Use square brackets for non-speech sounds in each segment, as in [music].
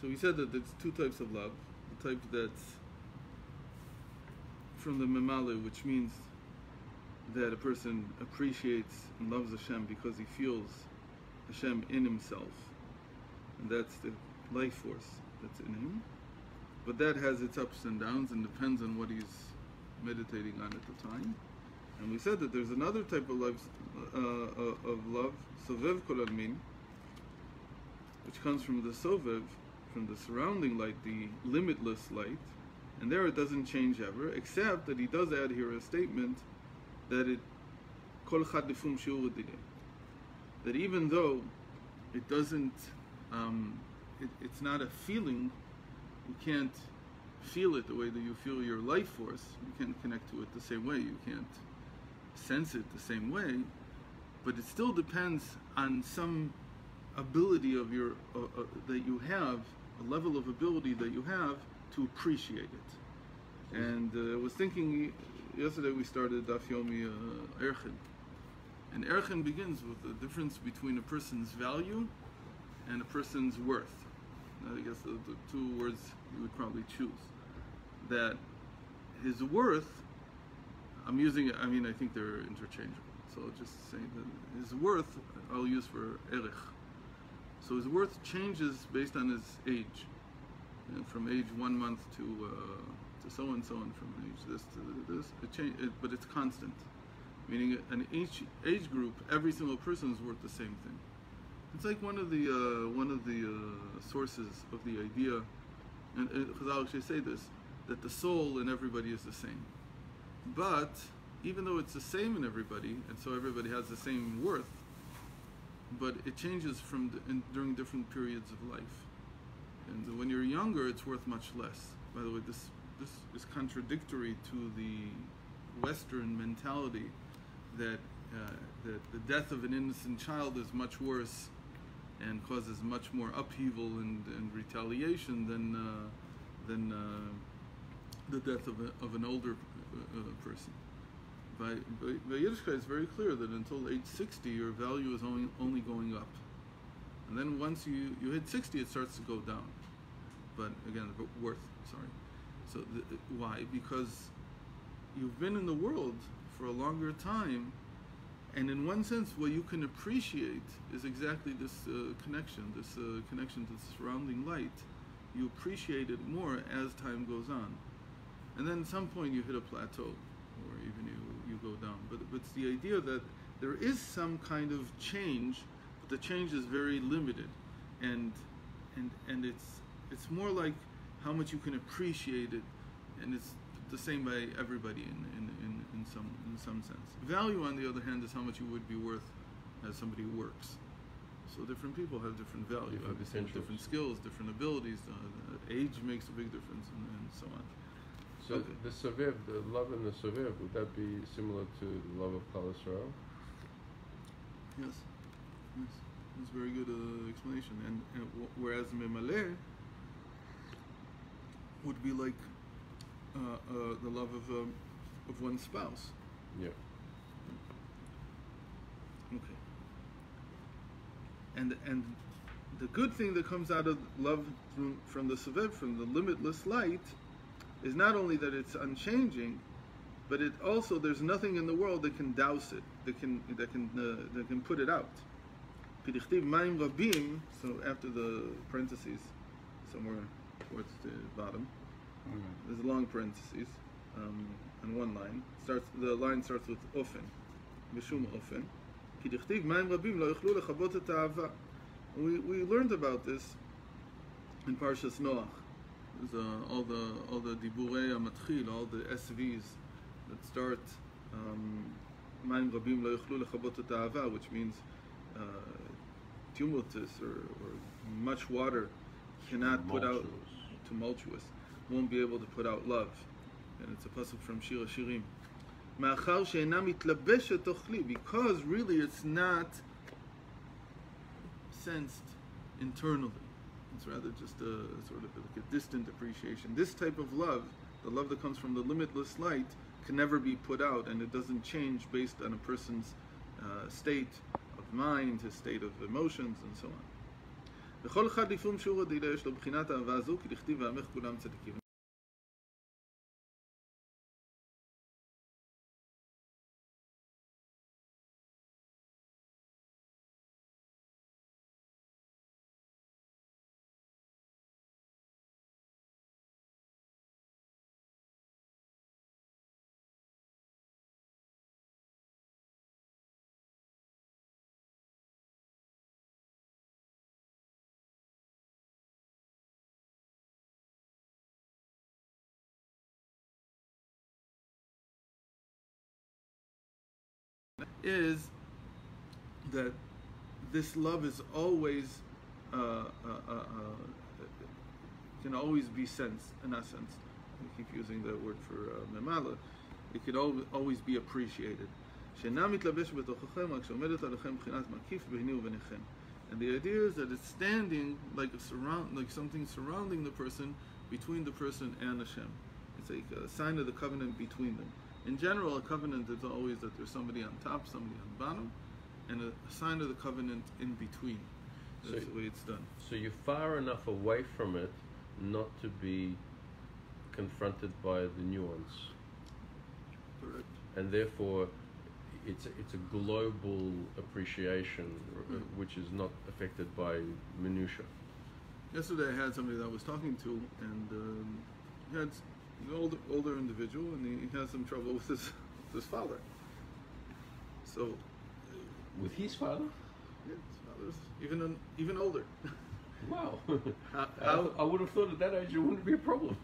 So we said that there's two types of love. The type that's from the Memale, which means that a person appreciates and loves Hashem because he feels Hashem in himself. And that's the life force that's in him. But that has its ups and downs and depends on what he's meditating on at the time. And we said that there's another type of love, uh, uh of love, sovev kol almin, which comes from the sovev, from the surrounding light, the limitless light. And there it doesn't change ever, except that he does add here a statement that it kol that even though it doesn't, um, it, it's not a feeling, you can't feel it the way that you feel your life force. You can't connect to it the same way. You can't sense it the same way. But it still depends on some ability of your uh, uh, that you have, a level of ability that you have to appreciate it. And uh, I was thinking yesterday we started Daf Yomi uh, Erchin. And Erchin begins with the difference between a person's value and a person's worth. I guess the, the two words you would probably choose. That his worth, I'm using I mean, I think they're interchangeable. So just say that his worth I'll use for erech. So his worth changes based on his age. From age one month to uh, to so and so, and from age this to this, it change, it, but it's constant. Meaning, an each age group, every single person is worth the same thing. It's like one of the uh, one of the uh, sources of the idea, and Chazal actually say this, that the soul in everybody is the same. But even though it's the same in everybody, and so everybody has the same worth, but it changes from the, in, during different periods of life. And when you're younger, it's worth much less. By the way, this this is contradictory to the Western mentality that uh, that the death of an innocent child is much worse and causes much more upheaval and, and retaliation than uh, than uh, the death of, a, of an older uh, uh, person. By, by, by Yiddishkeit, it's very clear that until age 60, your value is only, only going up. And then once you, you hit 60, it starts to go down. But again, worth, sorry. So the, why? Because you've been in the world for a longer time and in one sense, what you can appreciate is exactly this uh, connection, this uh, connection to the surrounding light. You appreciate it more as time goes on. And then at some point you hit a plateau, or even you. But, but it's the idea that there is some kind of change, but the change is very limited. And, and, and it's, it's more like how much you can appreciate it, and it's the same by everybody in, in, in, in, some, in some sense. Value, on the other hand, is how much you would be worth as somebody who works. So different people have different value, different, different, different skills, different abilities. Uh, age makes a big difference, and, and so on. So the Sovev, the love in the Sovev, would that be similar to the love of Yisrael? Yes, yes, that's a very good uh, explanation. And, and w- whereas Memale would be like uh, uh, the love of um, of one's spouse. Yeah. Okay. And and the good thing that comes out of love from, from the Sovev, from the limitless light, is not only that it's unchanging, but it also there's nothing in the world that can douse it, that can that can uh, that can put it out. So after the parentheses, somewhere towards the bottom, there's a long parentheses um, on one line. Starts the line starts with ofen, mishum ofen. We we learned about this in Parshas Noach. Uh, all the all the dibburei hamatchil, all the SVs that start um, mayim rabim lo yichlu lechabot which means uh, tumultuous or, or much water cannot put out tumultuous won't be able to put out love. And it's a pasuk from Shir Shirim. because really it's not sensed internally. It's rather just a sort of like a distant appreciation. This type of love, the love that comes from the limitless light, can never be put out, and it doesn't change based on a person's uh, state of mind, his state of emotions, and so on. is that this love is always uh, uh, uh, uh, can always be sensed in essence. I keep using the word for uh, memala. It could al always be appreciated. And the idea is that it's standing like surround, like something surrounding the person, between the person and Hashem. It's like a sign of the covenant between them. In general, a covenant is always that there's somebody on top, somebody on the bottom, and a, sign of the covenant in between. That's So- the way it's done. So you're far enough away from it not to be confronted by the nuance, Correct. and therefore it's a, it's a global appreciation uh, Mm. which is not affected by minutia. Yesterday, I had somebody that I was talking to, and um, he had an older, older individual, and he, has some trouble with his, with his father. So, With his father? yeah, his father's even an, even older. Wow. [laughs] How- I, how- I would have thought at that age it wouldn't be a problem.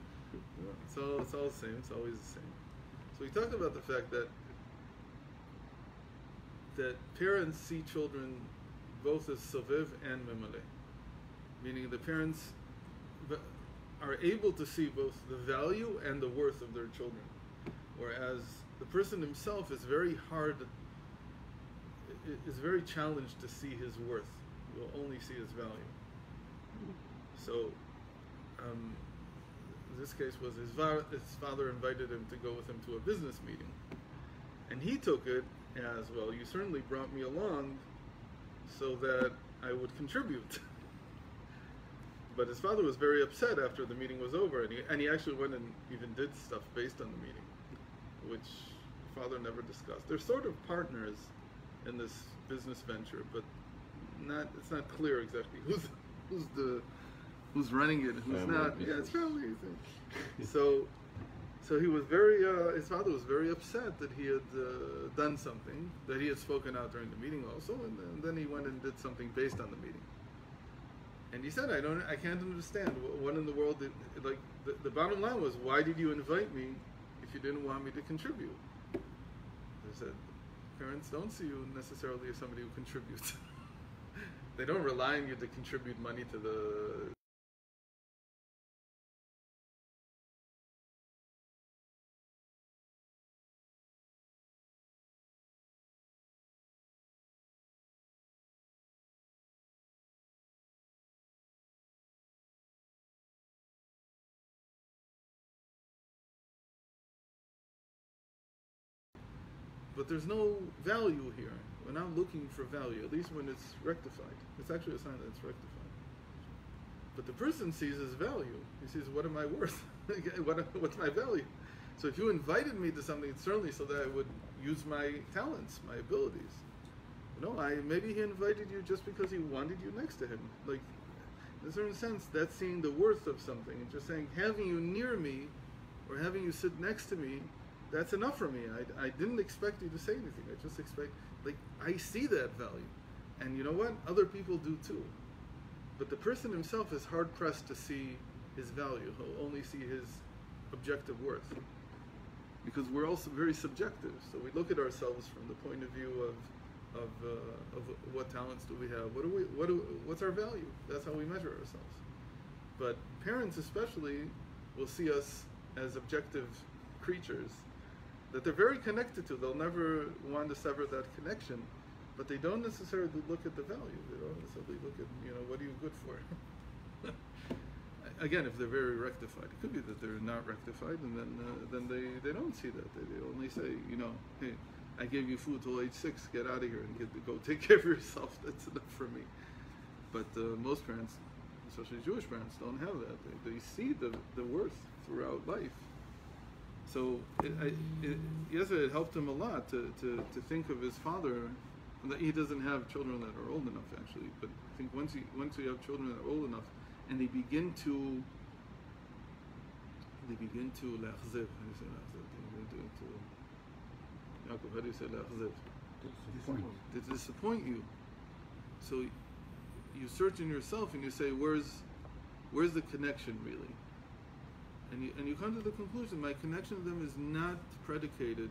So it's all the same. It's always the same. So we talked about the fact that that parents see children both as soviv and memale, meaning the parents are able to see both the value and the worth of their children, whereas the person himself is very hard, is very challenged to see his worth. Will only see his value. So. Um, this case was his, his father invited him to go with him to a business meeting. And he took it as, well, you certainly brought me along so that I would contribute. [laughs] but his father was very upset after the meeting was over, and he, and he actually went and even did stuff based on the meeting, which father never discussed. They're sort of partners in this business venture, but not it's not clear exactly who's who's the who's running it, and who's Family not. Yeah, it's family. so, so he was very. Uh, his father was very upset that he had uh, done something that he had spoken out during the meeting also, and, then- then he went and did something based on the meeting. And he said, "I don't. I can't understand Wh- what in the world. Did, like the, the bottom line was, why did you invite me if you didn't want me to contribute?" I said, "Parents don't see you necessarily as somebody who contributes." [laughs] they don't rely on you to contribute money to the But there's no value here. We're not looking for value, at least when it's rectified. It's actually a sign that it's rectified. But the person sees his value. He sees, what am I worth? [laughs] what, what's my value? So if you invited me to something, it's certainly so that I would use my talents, my abilities. You know, I maybe he invited you just because he wanted you next to him. Like, in a certain sense, that's seeing the worth of something. And just saying, having you near me or having you sit next to me, that's enough for me. I, I didn't expect you to say anything. I just expect, like, I see that value. And you know what? Other people do too. But the person himself is hard pressed to see his value. He'll only see his objective worth. Because we're also very subjective. So we look at ourselves from the point of view of of, uh, of what talents do we have? What do we? What do? What's our value? That's how we measure ourselves. But parents, especially, will see us as objective creatures that they're very connected to. They'll never want to sever that connection, but they don't necessarily look at the value. They don't necessarily look at you know what are you good for. [laughs] Again, if they're very rectified, it could be that they're not rectified, and then uh, then they, they don't see that. They, they only say, you know, hey, I gave you food till age six. Get out of here and get go take [laughs] care of yourself. That's enough for me. but uh, most parents, especially Jewish parents, don't have that. They, they see the, the worth throughout life. So it, I, it, yesterday it helped him a lot to, to, to think of his father. And that he doesn't have children that are old enough, actually. But I think once you once you have children that are old enough, and they begin to they begin to leachzev. How do you say leachzev? They begin to, Yaakov, how do you say leachzev? Disappoint. To disappoint you. So you search in yourself and you say, where's where's the connection really? And you, and you come to the conclusion my connection to them is not predicated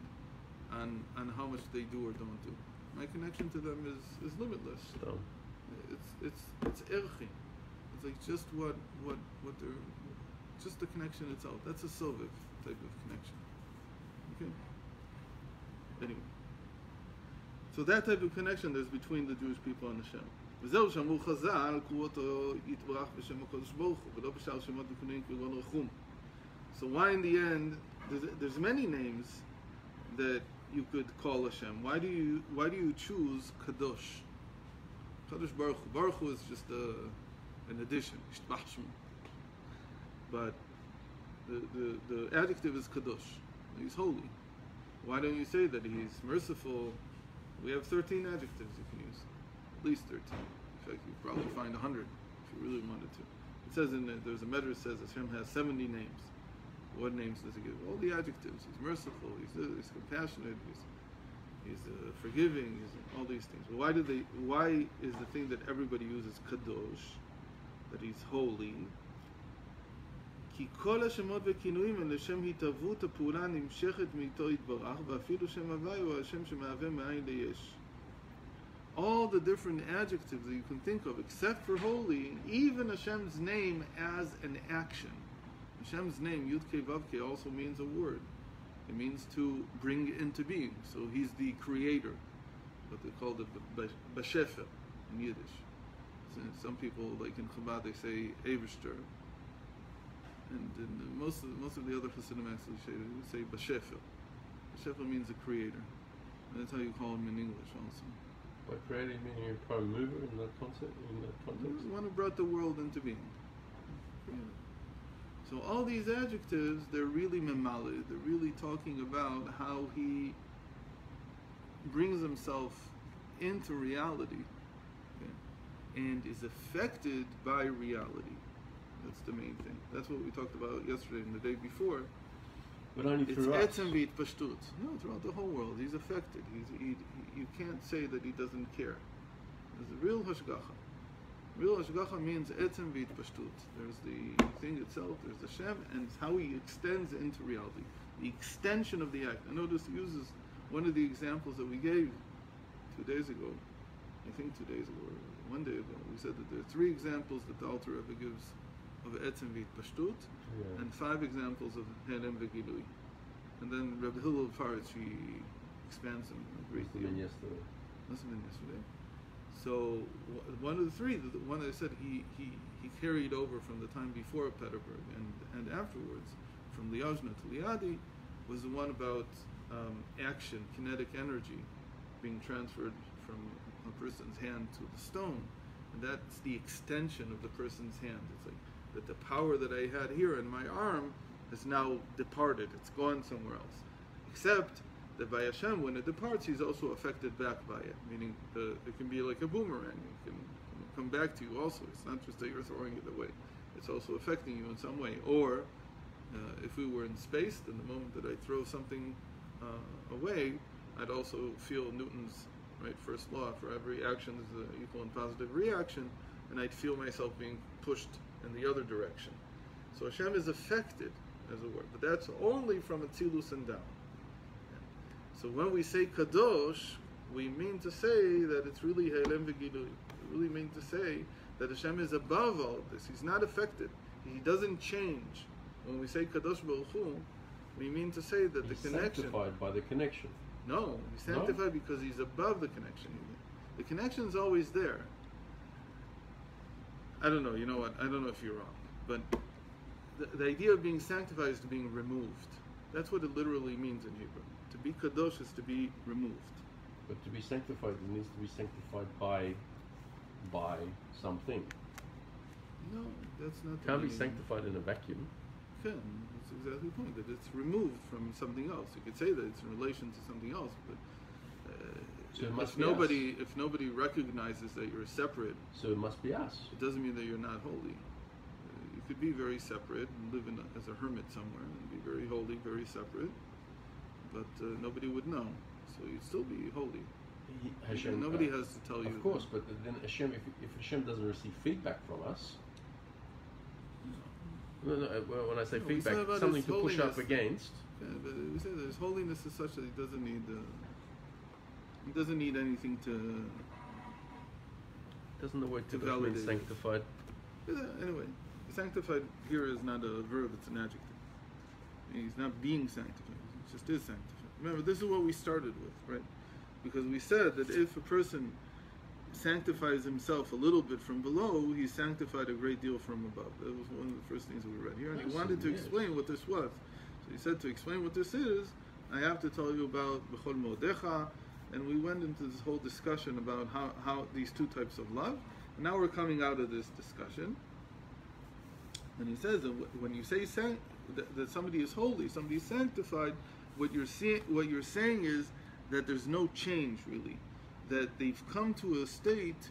on on how much they do or don't do. My connection to them is, is limitless. So, It's it's it's erchi. It's like just what what what they're just the connection itself. That's a silvic type of connection. Okay. Anyway. So that type of connection there's between the Jewish people and Hashem. וזהו שאמרו חז"ל, קראו אותו יתברך בשם הקדוש ברוך הוא, ולא בשאר שמות וכינויים כגון רחום. So why in the end, there's, there's many names that you could call Hashem. Why do you why do you choose Kadosh? Kadosh Baruch Hu. Baruch Hu is just a, an addition. [laughs] But the, the, the adjective is Kadosh. He's holy. Why don't you say that he's merciful? We have 13 adjectives you can use. At least 13. In fact, you probably find 100 if you really wanted to. It says in the, there's a medrash says Hashem has 70 names. What names does he give? All the adjectives. He's merciful. He's, he's compassionate. He's he's uh, forgiving. He's all these things. But why do they? Why is the thing that everybody uses kadosh, that he's holy? כי כל השמות וכינויים הם לשם התהוות הפעולה הנמשכת מאיתו יתברך, ואפילו שם הוואי הוא השם שמהווה מאין ליש. All the different adjectives that you can think of, except for holy, even Hashem's name as an action. Hashem's name, Yud Vav Kei, also means a word. It means to bring into being. So he's the creator. What they call the Bashefel in Yiddish. So some people, like in Chabad, they say Eivishter. And, and most of most of the other Hasidim actually say Bashefel. Bashefel means a creator. And that's how you call him in English also. by creating meaning a prime mover in that concept, in that context. The one who brought the world into being. Creator. So all these adjectives, they're really memali. They're really talking about how he brings himself into reality okay, and is affected by reality. That's the main thing. That's what we talked about yesterday and the day before. But only It's etzem pashtut. No, throughout the whole world, he's affected. He's, he, he, you can't say that he doesn't care. There's a real hashgacha. Real hashgacha means etzem v'hitpashtut. There's the thing itself, there's the Shem, and it's how he extends into reality. The extension of the act. I notice he uses one of the examples that we gave two days ago. I think two days ago, or one day ago. We said that there are three examples that the Alter Rebbe gives of etzem v'it pashtut Yeah. and five examples of Helem V'Gilui. And then Rabbi Hillel Paritcher, he expands them a great Must have been yesterday. Must have been yesterday. So one of the three, the one I said he, he, he carried over from the time before Peterburg and, and afterwards, from Liozna to Liadi, was the one about um, action, kinetic energy, being transferred from a person's hand to the stone. And that's the extension of the person's hand. It's like that the power that I had here in my arm has now departed. It's gone somewhere else. Except that by Hashem, when it departs, He's also affected back by it. Meaning, the, it can be like a boomerang. It can come back to you also. It's not just that you're throwing it away. It's also affecting you in some way. Or, uh, if we were in space, then the moment that I throw something uh, away, I'd also feel Newton's right first law for every action is an equal and positive reaction, and I'd feel myself being pushed in the other direction. So Hashem is affected, as it were, but that's only from Atzilus and down. So when we say Kadosh, we mean to say that it's really Helem V'Gilui. We really mean to say that Hashem is above all this. He's not affected. He doesn't change. When we say Kadosh Baruch Hu, we mean to say that He's the connection. sanctified by the connection. No, he's No? sanctified because he's above the connection. The connection is always there. I don't know. You know what? I don't know if you're wrong, but the, the idea of being sanctified is to being removed. That's what it literally means in Hebrew. To be kadosh is to be removed. But to be sanctified, it needs to be sanctified by by something. No, that's not. the Can't be sanctified in a vacuum. Can. That's exactly the point. That it's removed from something else. You could say that it's in relation to something else, but uh, So it must if be nobody if nobody recognizes that you're separate, So it must be us. it doesn't mean that you're not holy. Uh, you could be very separate and live in a, as a hermit somewhere and be very holy, very separate, but uh, nobody would know. So you'd still be holy. He- Hashem, nobody uh, has to tell you. Of course, but then Hashem, if, if Hashem doesn't receive feedback from us, no, no, uh, when I say No, feedback, something to push up holiness. against. Yeah, but we say that his holiness is such that he doesn't need. Uh, he doesn't need anything to. Doesn't the word To to mean sanctified? Yeah, anyway, sanctified here is not a verb; it's an adjective. He's not being sanctified; he just is sanctified. Remember, this is what we started with, right? Because we said that if a person sanctifies himself a little bit from below, he's sanctified a great deal from above. That was one of the first things we read here, and he wanted to explain what this was. So he said to explain what this is, I have to tell you about Bechol Modecha, and we went into this whole discussion about how, how these two types of love. And now we're coming out of this discussion, and he says that when you say san- that, that somebody is holy, somebody is sanctified, what you're seeing, what you're saying is that there's no change really, that they've come to a state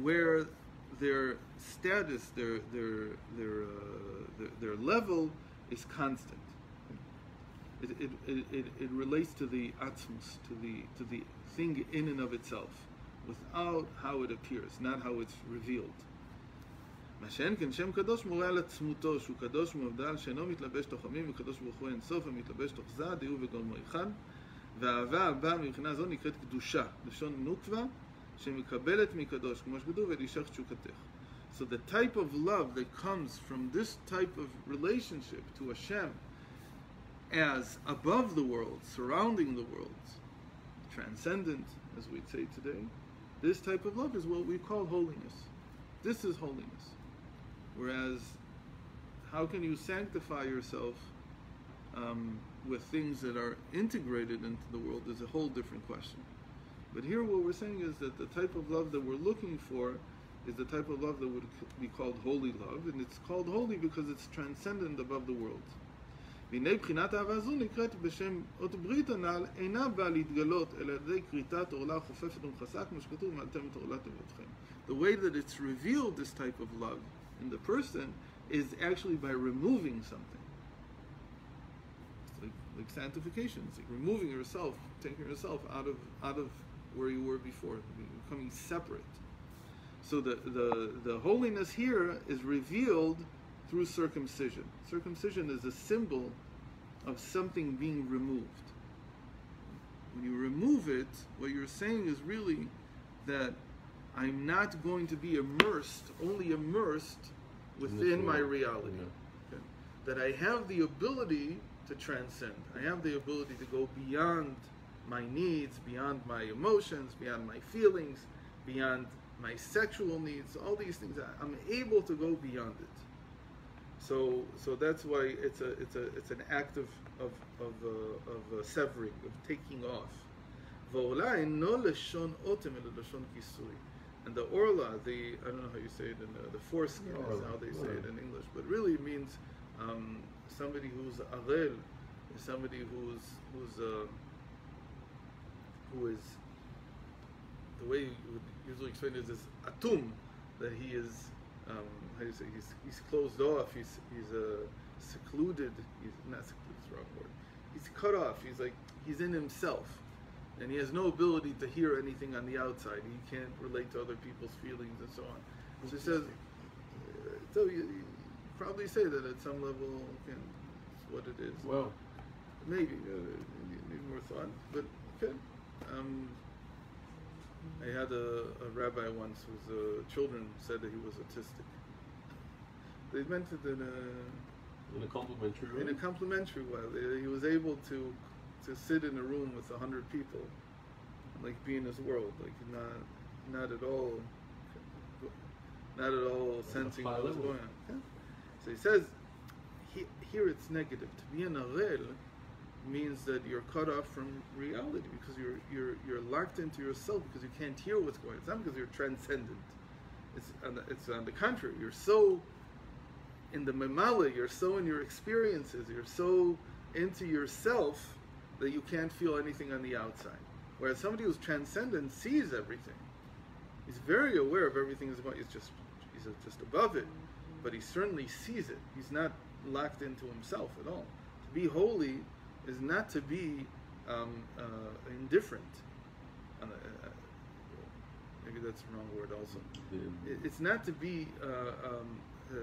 where their status, their their their uh, their, their level is constant. It, it, it, it, relates to the atzmus, to the to the thing in and of itself, without how it appears, not how it's revealed. מה שאין כן שם קדוש מורה על עצמותו שהוא קדוש ומבדל שאינו מתלבש תוך עמים וקדוש ברוך הוא אין סוף המתלבש תוך זה דיהו וגולמו אחד והאהבה הבאה מבחינה זו נקראת קדושה לשון נוקבה שמקבלת מקדוש כמו שכתוב ותשך תשוקתך So the type of love that comes from this type of relationship to Hashem as above the world, surrounding the world, transcendent, as we'd say today, this type of love is what we call holiness. This is holiness. Whereas, how can you sanctify yourself um, with things that are integrated into the world is a whole different question. But here, what we're saying is that the type of love that we're looking for is the type of love that would be called holy love, and it's called holy because it's transcendent above the world. והנה בחינת האהבה הזו נקראת בשם אות ברית הנ"ל אינה באה להתגלות אלא על ידי כריתת עורלה חופפת ומכסה כמו שכתוב מעלתם את עורלת אבותיכם. The way that it's revealed this type of love in the person is actually by removing something. It's like, like sanctification. It's like removing yourself, taking yourself out of out of where you were before, becoming separate. So the, the, the holiness here is revealed through circumcision. Circumcision is a symbol of something being removed. When you remove it, what you're saying is really that I'm not going to be immersed, only immersed within my world, reality. yeah. Okay. That I have the ability to transcend. I have the ability to go beyond my needs, beyond my emotions, beyond my feelings, beyond my sexual needs, all these things. I- I'm able to go beyond it. So, so that's why it's a, it's a, it's an act of, of, of, uh, of uh, severing, of taking off. ועורלה אינו לשון אוטם אלא לשון כיסוי. And the orla, the I don't know how you say it in the, the foreskin is how they say it in English, but really it means um, somebody who's arel, somebody who's who's uh, who is the way you would usually explain it is atum, that he is um, how do you say he's he's closed off, he's he's uh, secluded, he's not secluded, wrong word. He's cut off. He's like he's in himself, and he has no ability to hear anything on the outside. He can't relate to other people's feelings and so on. So he says, uh, so you, you probably say that at some level, can, it's what it is. Well, Maybe, uh, need, more thought, but okay. Um, I had a, a rabbi once whose uh, children said that he was autistic. They meant it in a in a complimentary room. in a complimentary way. He was able to to sit in a room with a hundred people, like be in this world, like not not at all, not at all sensing what was going on. Yeah. So he says, he, here it's negative. To be an arel means that you're cut off from reality because you're you're you're locked into yourself because you can't hear what's going on. It's not because you're transcendent. It's on the, it's on the contrary. You're so in the memala, you're so in your experiences, you're so into yourself that you can't feel anything on the outside. Whereas somebody who's transcendent sees everything. He's very aware of everything is going. He's just he's just above it, but he certainly sees it. He's not locked into himself at all. To be holy is not to be um, uh, indifferent. Uh, maybe that's the wrong word. Also, it's not to be uh, um, uh,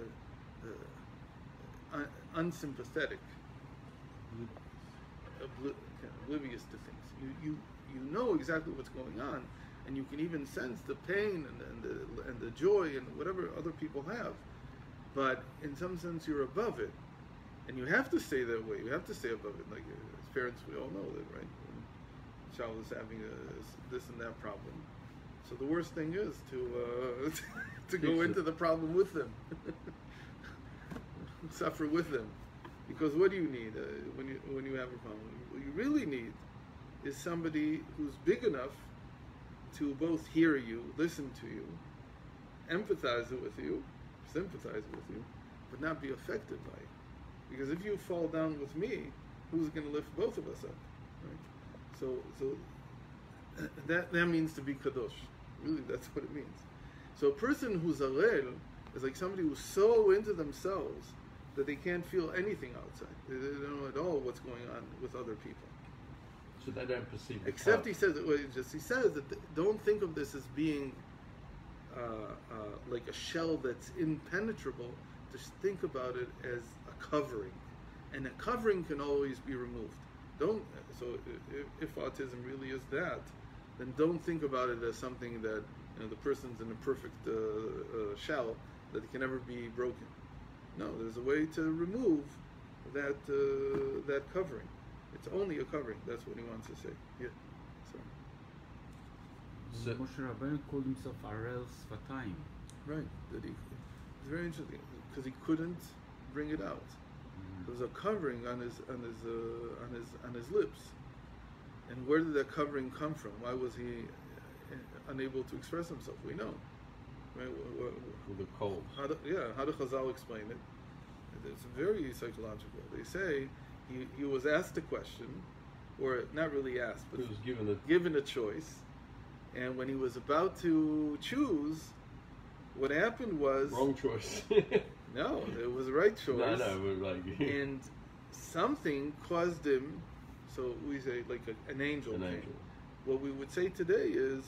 uh, un- unsympathetic, obli- oblivious to things. You, you, you know exactly what's going on, and you can even sense the pain and, and, the, and the joy and whatever other people have. But in some sense, you're above it, and you have to stay that way. You have to stay above it. Like as parents, we all know that, right? A child is having a, this and that problem. So the worst thing is to uh, [laughs] to go into the problem with them, [laughs] suffer with them, because what do you need uh, when you when you have a problem? What you really need is somebody who's big enough to both hear you, listen to you, empathize with you, sympathize with you, but not be affected by it. Because if you fall down with me, who's going to lift both of us up? Right? So, so [clears throat] that that means to be kadosh. Really, that's what it means. So a person who's arel is like somebody who's so into themselves that they can't feel anything outside. They, don't know at all what's going on with other people. So they don't perceive Except he says, well, just he says that th- don't think of this as being uh, uh, like a shell that's impenetrable. Just think about it as a covering, and a covering can always be removed. Don't so if, if autism really is that, then don't think about it as something that you know the person's in a perfect uh, uh, shell that can never be broken. No, there's a way to remove that uh, that covering. It's only a covering. That's what he wants to say. Yeah. So So- Moshe Rabbeinu called himself Arel Sfatayim. right. That he. It's very interesting because he couldn't bring it out. There was a covering on his on his uh, on his on his lips. And where did that covering come from? Why was he uh, unable to express himself? We know. Right? With the cold. How do, yeah, how do Chazal explain it? It's very psychological. They say he, he was asked a question, or not really asked, but He was given a given a choice, and when he was about to choose, what happened was wrong choice. [laughs] no, it was the right choice, no, no, like [laughs] and something caused him. So we say like a, an angel. an angel. What we would say today is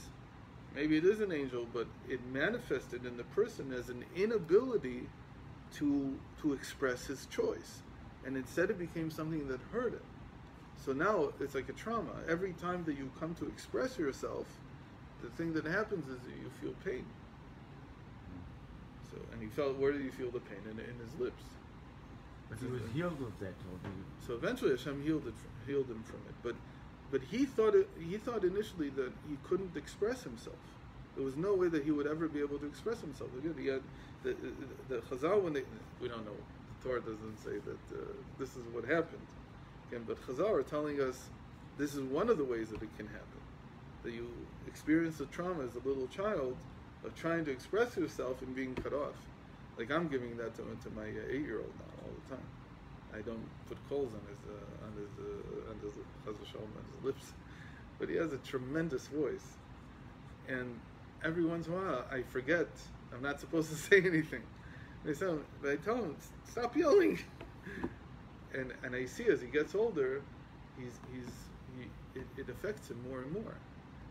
maybe it is an angel, but it manifested in the person as an inability to to express his choice, and instead it became something that hurt him. So now it's like a trauma. Every time that you come to express yourself, the thing that happens is that you feel pain. So, and he felt where did he feel the pain in, in his lips? But he was healed of that. Or he, So eventually Hashem healed it, healed him from it. But, but he thought it, he thought initially that he couldn't express himself. There was no way that he would ever be able to express himself. Again, he had the the, the Chazal when they we don't know. The Torah doesn't say that uh, this is what happened. Again, but Chazal are telling us this is one of the ways that it can happen. That you experience the trauma as a little child of trying to express yourself and being cut off. Like I'm giving that to, to my uh, eight-year-old now all the time. I don't put coals on his uh, on his uh, on his chas v'shalom, on his lips, but he has a tremendous voice, and every once in a while I forget I'm not supposed to [laughs] say anything. Him, but I tell him stop yelling, [laughs] and and I see as he gets older, he's he's he, it, it affects him more and more.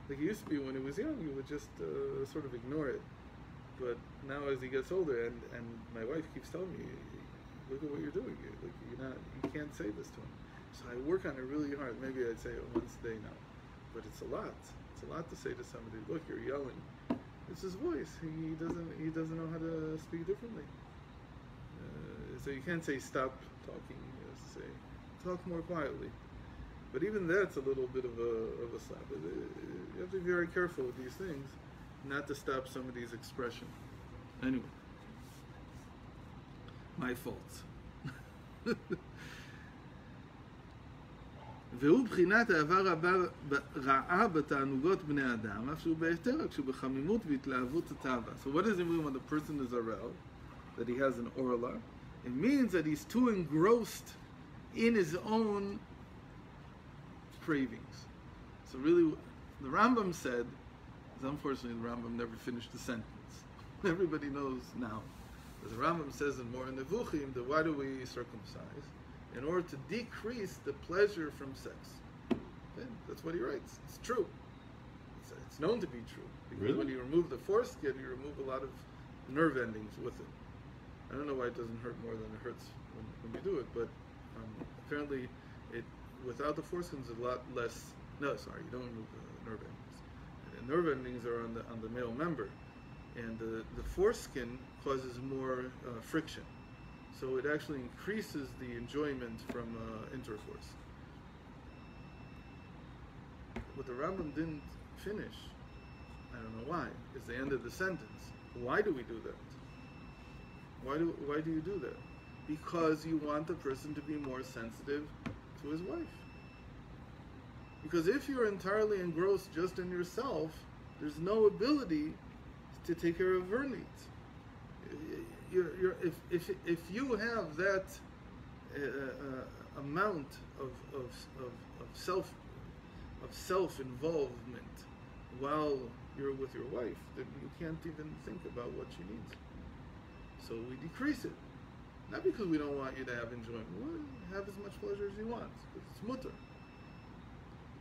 Like he used to be when he was young, he would just uh, sort of ignore it. But now as he gets older, and, and my wife keeps telling me, look at what you're doing. You're, like you're not, you can't say this to him. So I work on it really hard. Maybe I'd say it once a day now, but it's a lot. It's a lot to say to somebody. Look, you're yelling. It's his voice. He doesn't. He doesn't know how to speak differently. Uh, so you can't say stop talking. You have to say talk more quietly. But even that's a little bit of a of a slap. It- it- You have to be very careful with these things, not to stop somebody's expression. Anyway, my fault. והוא בחינת אהבה רבה, רעה בתענוגות בני אדם, אף שהוא בהיתר, כשהוא בחמימות והתלהבות התאווה. So what does it mean when a person is arel? That he has an orla? It means that he's too engrossed in his own cravings. So really, the Rambam said, unfortunately the Rambam never finished the sentence. [laughs] Everybody knows now. The Rambam says in Moreh HaNevuchim that why do we circumcise? In order to decrease the pleasure from sex. Okay? That's what he writes. It's true. It's, it's known to be true. Because Really? when you remove the foreskin, you remove a lot of nerve endings with it. I don't know why it doesn't hurt more than it hurts when, when you do it, but um, apparently it without the foreskins a lot less. No, sorry, you don't remove the nerve endings. The nerve endings are on the on the male member, and the the foreskin causes more uh, friction, so it actually increases the enjoyment from uh, intercourse. What the Rambam didn't finish, I don't know why, is the end of the sentence. Why do we do that? Why do why do you do that? Because you want the person to be more sensitive to his wife. Because if you're entirely engrossed just in yourself, there's no ability to take care of her needs. You're, you're, if, if, if you have that uh, uh, amount of, of, of, of self of self involvement while you're with your wife, then you can't even think about what she needs. So we decrease it. Not because we don't want you to have enjoyment. Have as much pleasure as you want. It's mutar.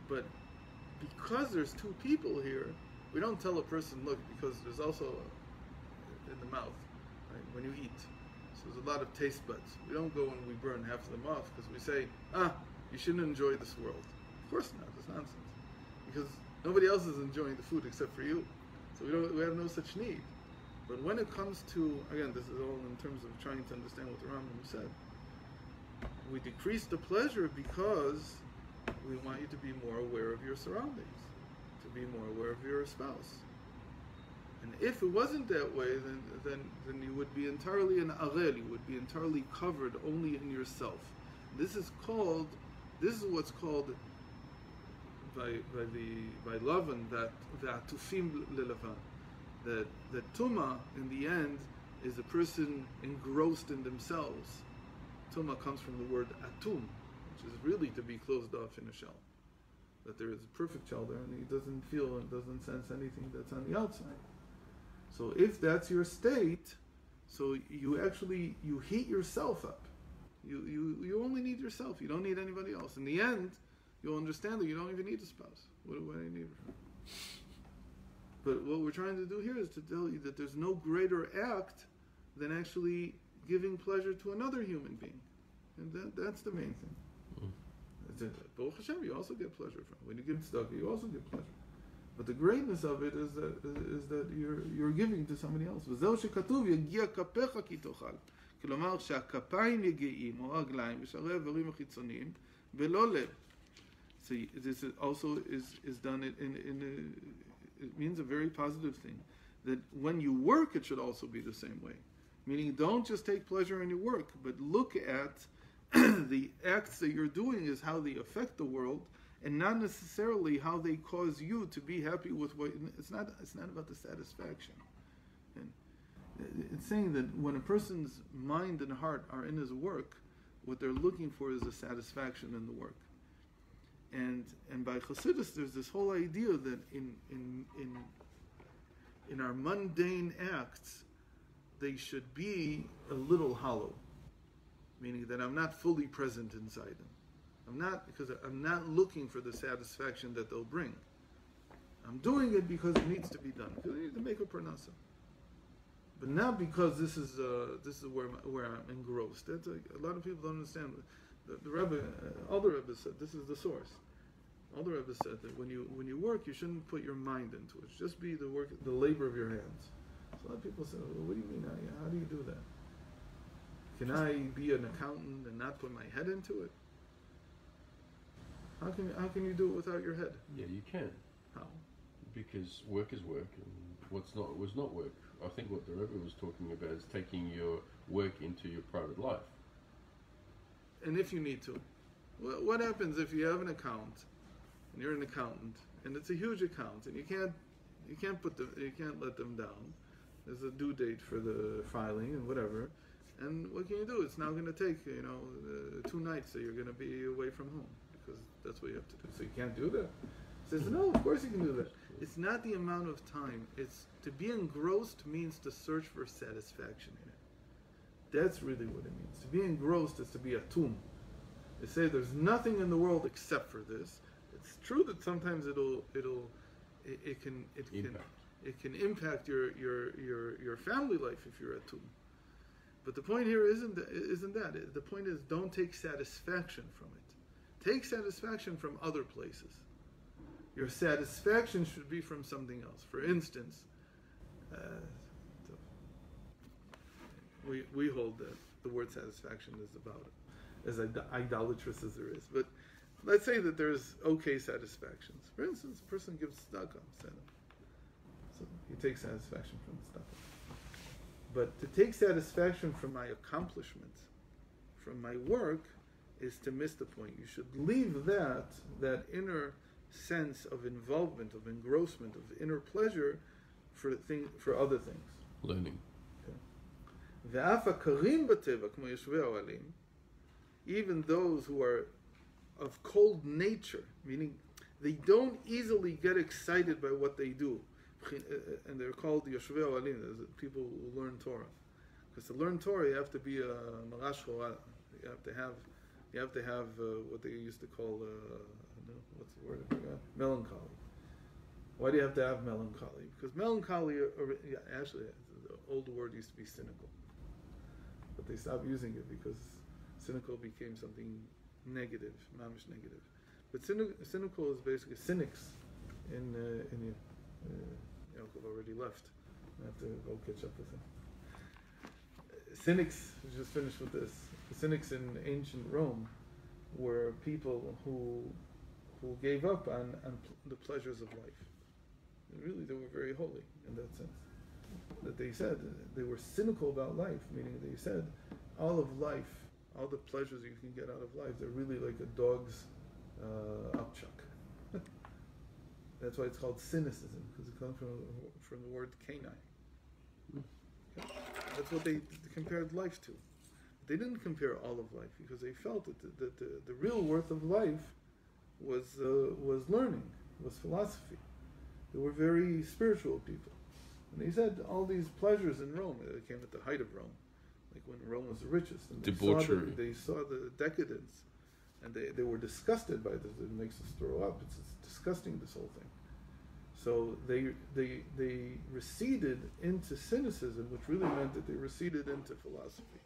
But because there's two people here, we don't tell a person, look, because there's also in the mouth, when you eat. So there's a lot of taste buds. We don't go and we burn half of them off because we say, ah, you shouldn't enjoy this world. Of course not. It's nonsense. Because nobody else is enjoying the food except for you. So we don't we have no such need. But when it comes to again, this is all in terms of trying to understand what the Rambam said. We decrease the pleasure because we want you to be more aware of your surroundings, to be more aware of your spouse. And if it wasn't that way, then then then you would be entirely an arel, you would be entirely covered only in yourself. This is called this is what's called by by the by Lavan that that tufim lelavan that that tuma in the end is a person engrossed in themselves. Tuma comes from the word atum, which is really to be closed off in a shell. That there is a perfect shell there, and he doesn't feel and doesn't sense anything that's on the outside. So if that's your state, so you actually you heat yourself up. You you you only need yourself. You don't need anybody else. In the end, you'll understand that you don't even need a spouse. What do I need? But what we're trying to do here is to tell you that there's no greater act than actually giving pleasure to another human being, and that, that's the main thing. Mm-hmm. It's a- Baruch Hashem, you also get pleasure from when you give tzedakah. You also get pleasure. But the greatness of it is that is that you're you're giving to somebody else. וזהו שכתוב יגיע כפיך כי תאכל. כלומר שהכפיים יגעים או הרגליים ושארי האיברים החיצוניים ולא לב. So this is also is is done in in, in a, it means a very positive thing that when you work it should also be the same way. Meaning don't just take pleasure in your work, but look at [clears throat] the acts that you're doing is how they affect the world and not necessarily how they cause you to be happy with what it's not it's not about the satisfaction. And it's saying that when a person's mind and heart are in his work what they're looking for is a satisfaction in the work. And and by Chassidus there's this whole idea that in in in in our mundane acts they should be a little hollow meaning that I'm not fully present inside them I'm not because I'm not looking for the satisfaction that they'll bring. I'm doing it because it needs to be done. Because I need to make a parnasa. But not because this is uh, this is where my, where I'm engrossed. That's a, a lot of people don't understand. The, the Rebbe, uh, Alter Rebbe said this is the source. Alter Rebbe said that when you when you work, you shouldn't put your mind into it. Just be the work, the labor of your hands. So a lot of people say, well, "What do you mean? How, how do you do that? Can I be an accountant and not put my head into it?" How can how can you do it without your head? Yeah, you can. How? Because work is work, and what's not was not work. I think what the Rebbe was talking about is taking your work into your private life. And if you need to, What, what happens if you have an account and you're an accountant and it's a huge account and you can't you can't put the you can't let them down. There's a due date for the filing and whatever. And what can you do? It's now going to take you know uh, two nights that you're going to be away from home because that's what you have to do. So you can't do that. He says no, of course you can do that. It's not the amount of time. It's to be engrossed means to search for satisfaction in it. That's really what it means. To be engrossed is to be a tomb. They say there's nothing in the world except for this. It's true that sometimes it'll it'll it, it can it can it can impact your your your your family life if you're a tomb. But the point here isn't that, isn't that. The point is don't take satisfaction from it. Take satisfaction from other places. Your satisfaction should be from something else. For instance, uh, we, we hold that the word satisfaction is about as idolatrous as there is. But let's say that there's okay satisfactions. For instance, a person gives tzedakah. So he takes satisfaction from tzedakah. But to take satisfaction from my accomplishments, from my work, is to miss the point. You should leave that, that inner sense of involvement, of engrossment, of inner pleasure for, thing, for other things. Learning. Okay. Even those who are of cold nature, meaning they don't easily get excited by what they do. And they're called Yoshvei Ohalim, people who learn Torah. Because to learn Torah, you have to be a Marash You have to have you have to have uh, what they used to call, uh, no, what's the word? I forgot. Melancholy. Why do you have to have melancholy? Because melancholy, or, yeah, actually, the old word used to be cynical but they stopped using it because cynical became something negative, mamish negative. But cynic, cynical is basically cynics in uh, in uh, Yaakov already left. I have to go catch up with him. Uh, Cynics, just finished with this. The cynics in ancient Rome were people who who gave up on, on pl- the pleasures of life. And really, they were very holy in that sense that they said they were cynical about life, meaning they said all of life, all the pleasures you can get out of life, they're really like a dog's uh, upchuck. [laughs] That's why it's called cynicism because it comes from from the word canine. That's what they compared life to. They didn't compare all of life because they felt that the, the, the, the real worth of life was uh, was learning, was philosophy. They were very spiritual people. And he said all these pleasures in Rome, they came at the height of Rome, like when Rome was the richest. And they saw, the, Debauchery. they saw the decadence, and they, they were disgusted by this. It makes us throw up. It's, it's disgusting, this whole thing. So they, they, they receded into cynicism, which really meant that they receded into philosophy.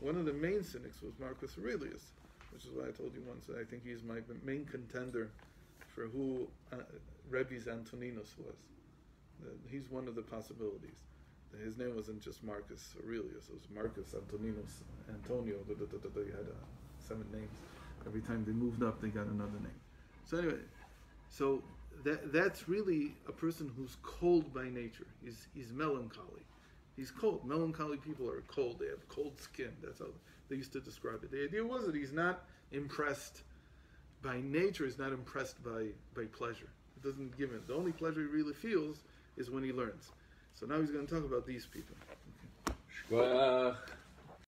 One of the main cynics was Marcus Aurelius, which is why I told you once that I think he's my main contender for who uh, Rebbe's Antoninus was. He's one of the possibilities. His name wasn't just Marcus Aurelius; it was Marcus Antoninus Antonio. Da, da, da, da, he had uh, seven names. Every time they moved up, they got another name. So anyway, so that that's really a person who's cold by nature. He's he's melancholy. He's cold. Melancholy people are cold. They have cold skin. That's how they used to describe it. The idea was that he's not impressed by nature. He's not impressed by by pleasure. It doesn't give him. The only pleasure he really feels is when he learns. So now he's going to talk about these people. Shkoyach.